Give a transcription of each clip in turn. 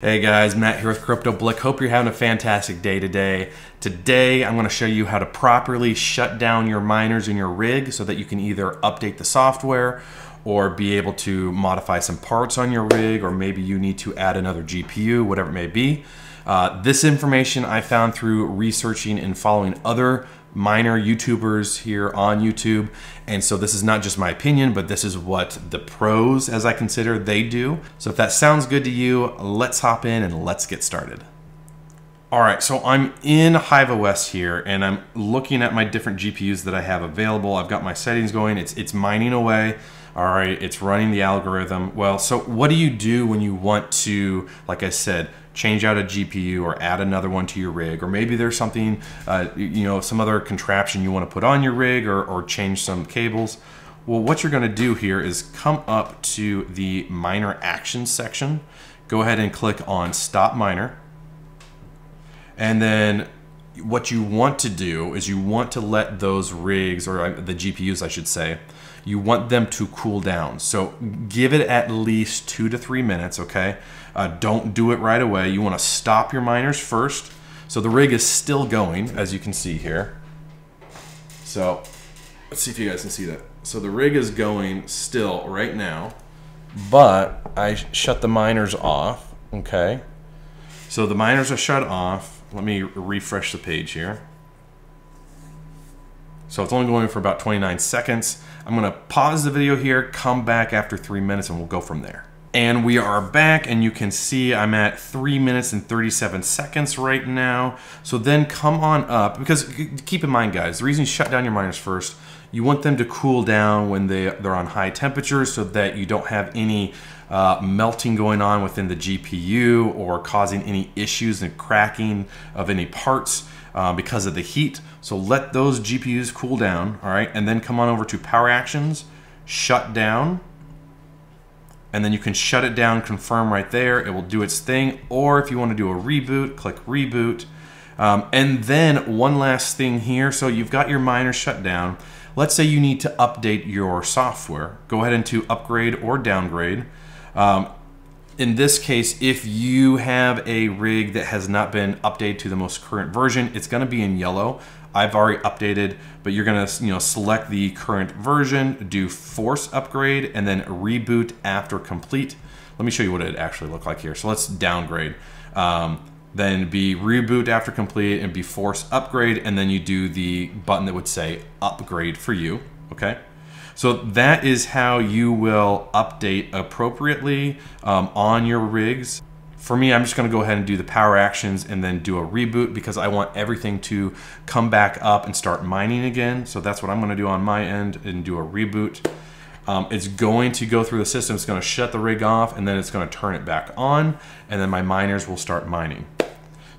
Hey guys, Matt here with Crypto Blick. Hope you're having a fantastic day today. Today, I'm going to show you how to properly shut down your miners in your rig so that you can either update the software or be able to modify some parts on your rig, or maybe you need to add another GPU, whatever it may be. Uh, this information I found through researching and following other miner YouTubers here on YouTube. And so this is not just my opinion, but this is what the pros, as I consider, they do. So if that sounds good to you, let's hop in and let's get started. All right, so I'm in Hive OS here and I'm looking at my different GPUs that I have available. I've got my settings going, it's, it's mining away. All right, it's running the algorithm. Well, so what do you do when you want to, like I said, change out a GPU or add another one to your rig, or maybe there's something, uh, you know, some other contraption you want to put on your rig or, or change some cables. Well, what you're going to do here is come up to the miner actions section. Go ahead and click on stop miner, And then what you want to do is you want to let those rigs, or uh, the GPUs, I should say, you want them to cool down. So give it at least two to three minutes, okay? Uh, don't do it right away. You want to stop your miners first. So the rig is still going, as you can see here. So let's see if you guys can see that. So the rig is going still right now, but I shut the miners off, okay? So the miners are shut off. Let me refresh the page here. So it's only going for about 29 seconds. I'm gonna pause the video here, come back after three minutes, and we'll go from there. And we are back, and you can see I'm at three minutes and 37 seconds right now. So then come on up, because keep in mind, guys, the reason you shut down your miners first, you want them to cool down when they, they're on high temperatures so that you don't have any uh, melting going on within the GPU or causing any issues and cracking of any parts uh, because of the heat. So let those GPUs cool down, all right? And then come on over to Power Actions, shut down, and then you can shut it down, confirm right there. It will do its thing. Or if you want to do a reboot, click reboot. Um, and then one last thing here. So you've got your miner shut down. Let's say you need to update your software. Go ahead and to upgrade or downgrade. Um, in this case, if you have a rig that has not been updated to the most current version, it's going to be in yellow. I've already updated, but you're to you know select the current version, do force upgrade, and then reboot after complete. Let me show you what it actually look like here. So let's downgrade. Um, then be reboot after complete and be force upgrade, and then you do the button that would say upgrade for you. Okay. So that is how you will update appropriately um, on your rigs. For me, I'm just gonna go ahead and do the power actions and then do a reboot because I want everything to come back up and start mining again. So that's what I'm gonna do on my end and do a reboot. Um, it's going to go through the system, it's gonna shut the rig off and then it's gonna turn it back on and then my miners will start mining.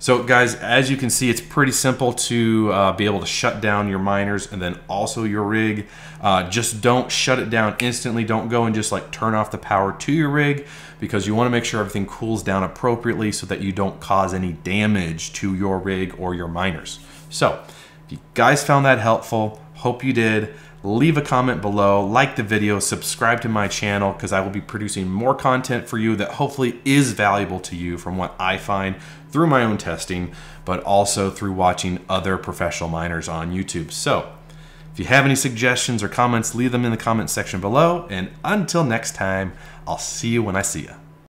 So guys, as you can see, it's pretty simple to uh, be able to shut down your miners and then also your rig. Uh, just don't shut it down instantly. Don't go and just like turn off the power to your rig because you wanna make sure everything cools down appropriately so that you don't cause any damage to your rig or your miners. So if you guys found that helpful, hope you did leave a comment below, like the video, subscribe to my channel because I will be producing more content for you that hopefully is valuable to you from what I find through my own testing, but also through watching other professional miners on YouTube. So if you have any suggestions or comments, leave them in the comment section below. And until next time, I'll see you when I see you.